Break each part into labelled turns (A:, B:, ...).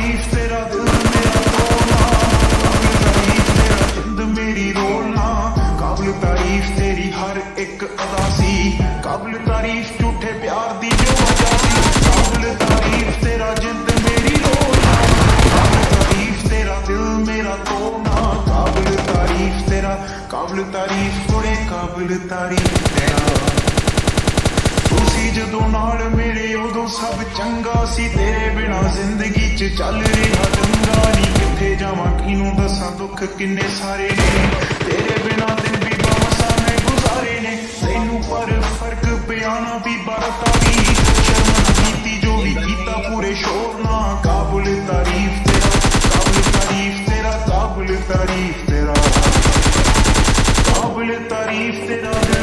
A: ਤਾਰੀਫ ਤੇਰਾ ਦਿਲ ਮੇਰਾ ਤੋੜਨਾ। ਕਾਬਿਲ ਤਾਰੀਫ ਤੇਰਾ ਜਿੰਦ ਮੇਰੀ ਰੋਲਣਾ। ਕਾਬਿਲ ਤਾਰੀਫ ਤੇਰੀ ਹਰ ਇੱਕ ਅਦਾ ਸੀ। ਕਾਬਿਲ ਤਾਰੀਫ ਝੂਠੇ ਪਿਆਰ ਦੀ ਜੋ ਵਜ੍ਹਾ ਸੀ। ਕਾਬਿਲ ਤਾਰੀਫ ਤੇਰਾ ਜਿੰਦ ਮੇਰੀ ਰੋਣਾ ਕਾਬਲ ਤਾਰੀਫ ਤੇਰਾ ਦਿਲ ਮੇਰਾ ਤੋੜਨਾ। ਕਾਬਲ ਤਾਰੀਫ ਤੇਰਾ ਕਾਬਲ ਤਾਰੀਫ ਕੁੜੇ ਕਾਬਿਲ ਤਾਰੀਫ ਤੇਰਾ। ਤੁਸੀਂ ਜਦੋਂ ਨਾਲ ਮੇਰੇ, ਉਦੋਂ ਸਭ ਚੰਗਾ ਸੀ। ਤੇਰੇ ਬਿਨਾ ਜ਼ਿੰਦਗੀ 'ਚ ਚੱਲ ਰਿਹਾ ਦੰਗਾ ਨਹੀਂ। ਕਿੱਥੇ ਜਾਵਾਂ ਕਿਨੂੰ ਦੱਸਾਂ, ਦੁੱਖ ਕਿੰਨੇ ਸਾਰੇ ਨੇ। ਤੇਰੇ ਬਿਨਾ ਦਿਨ ਵੀ ਬਾਸਾ ਮੈਂ ਗੁਜ਼ਾਰੇ ਨੇ। ਤੈਨੂੰ ਪਰ ਫ਼ਰਕ ਪਿਆ ਨਾ ਵੀ ਬਰਤਾ ਵੀ। ਸ਼ਰਮ ਕੀਤੀ, ਜੋ ਵੀ ਕੀਤਾ, ਪੂਰੇ ਸ਼ੋਰ ਨਾ ਕਾਬੁਲ ਤਾਰੀਫ ਤੇਰਾ, ਕਾਬੁਲ ਤਾਰੀਫ ਤੇਰਾ, ਕਾਬੁਲ ਤਾਰੀਫ ਤੇਰਾ। ਕਾਬਿਲ ਤਾਰੀਫ ਤੇਰਾ।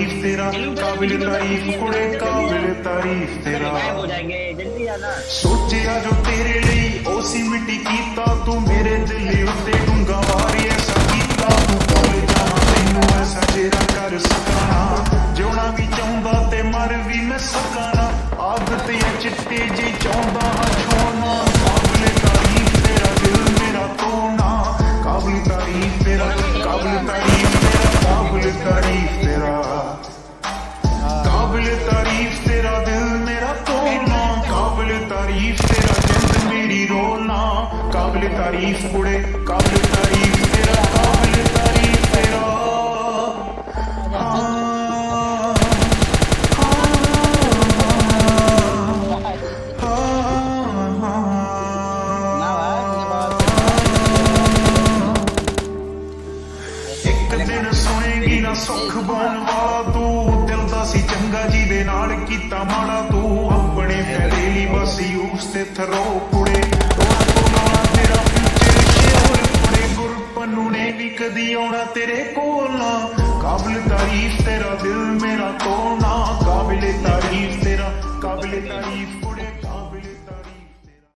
A: ਕਾਬਿਲ ਤਾਰੀਫ ਤੇਰਾ ਕਾਬਿਲ ਤਾਰੀਫ ਕੁੜੇ ਕਾਬਿਲ ਤਾਰੀਫ ਤੇਰਾ
B: गायब हो जाएंगे जल्दी जाना
A: ਸੋਚਿਆ ਜੋ ਤੇਰੇ ਲਈ ਉਸੀ ਮਿੱਟੀ ਕੀਤਾ ਤੂੰ ਮੇਰੇ ਦਿਲ ਉੱਤੇ ਡੂੰਗਾ ਵਾਰੀ ਐਸਾ ਕੀਤਾ ਤੂੰ ਭੁੱਲ ਜਾਵਾਂ ਤੈਨੂੰ ਐਸਾ ਜਿਹੜਾ ਕਰ ਸਕਾਣਾ ਜਿਉਣਾ ਵੀ ਚਾਹੁੰਦਾ ਤੇ ਮਰ ਵੀ ਮੈਂ ਸਕਾਣਾ ਆਦਤ ਐ ਚਿੱਟੇ ਜੀ ਚਾਹੁੰਦਾ ਹਾਂ ਤਾਰੀਫ ਤੇਰਾ ਜਿੰਦ ਮੇਰੀ ਰੋਲਣਾ ਕਾਬਿਲ ਤਾਰੀਫ ਕੁੜੇ ਕਾਬਿਲ ਤਾਰੀਫ ਤੇਰਾ ਕਾਬਿਲ ਤਾਰੀਫ ਤੇਰਾ। ਹਾਂ, ਇੱਕ ਦਿਨ ਸੁਣੇਗੀ ਨਾ ਸੁੱਖ ਬਣ ਤੂੰ। ਦਿਲ ਦਾ ਸੀ ਚੰਗਾ ਜੀ ਦੇ ਨਾਲ ਕੀਤਾ ਮਾੜਾ ਤੂੰ। ਫਾਇਦੇ ਲਈ ਬਸ ਤੇ ਥਰੋ ਕੁੜੇ ਉਹਨਾਂ ਤੇਰਾ ਫਿਊਚਰ ਸ਼ੇਰ ਕੁੜੇ ਗੁਰਪਨੂ ਨੇ ਵੀ ਕਦੀ ਆਉਣਾ ਤੇਰੇ ਕੋਲ ਨਾ। ਕਾਬਿਲ ਤਾਰੀਫ ਤੇਰਾ ਦਿਲ ਮੇਰਾ ਤੋੜਨਾ। ਕਾਬਿਲ